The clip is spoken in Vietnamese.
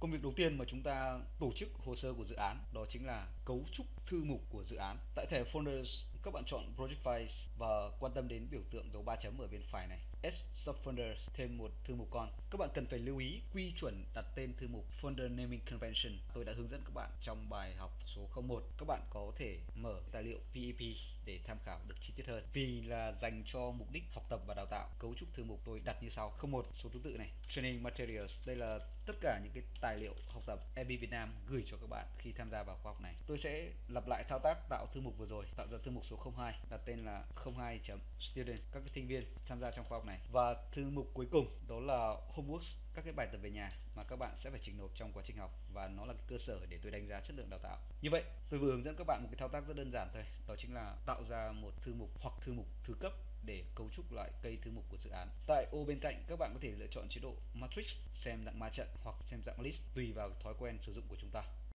Công việc đầu tiên mà chúng ta tổ chức hồ sơ của dự án đó chính là cấu trúc thư mục của dự án. Tại thẻ Folders, các bạn chọn Project Files và quan tâm đến biểu tượng dấu ba chấm ở bên phải này. S subfolder thêm một thư mục con. Các bạn cần phải lưu ý quy chuẩn đặt tên thư mục Folder Naming Convention. Tôi đã hướng dẫn các bạn trong bài học số 01. Các bạn có thể mở tài liệu PEP để tham khảo được chi tiết hơn. Vì là dành cho mục đích học tập và đào tạo, cấu trúc mục tôi đặt như sau. 01 số thứ tự này, Training Materials. Đây là tất cả những cái tài liệu học tập EB Việt Nam gửi cho các bạn khi tham gia vào khóa học này. Tôi sẽ lặp lại thao tác tạo thư mục vừa rồi, tạo ra thư mục số 02 đặt tên là 02.student các cái sinh viên tham gia trong khóa học này và thư mục cuối cùng đó là homework các cái bài tập về nhà mà các bạn sẽ phải trình nộp trong quá trình học và nó là cái cơ sở để tôi đánh giá chất lượng đào tạo. Như vậy, tôi vừa hướng dẫn các bạn một cái thao tác rất đơn giản thôi, đó chính là tạo ra một thư mục hoặc thư mục thứ cấp để cấu trúc lại cây thư mục của dự án. Tại ô bên cạnh, các bạn có thể lựa chọn chế độ matrix, xem dạng ma trận hoặc xem dạng list tùy vào thói quen sử dụng của chúng ta.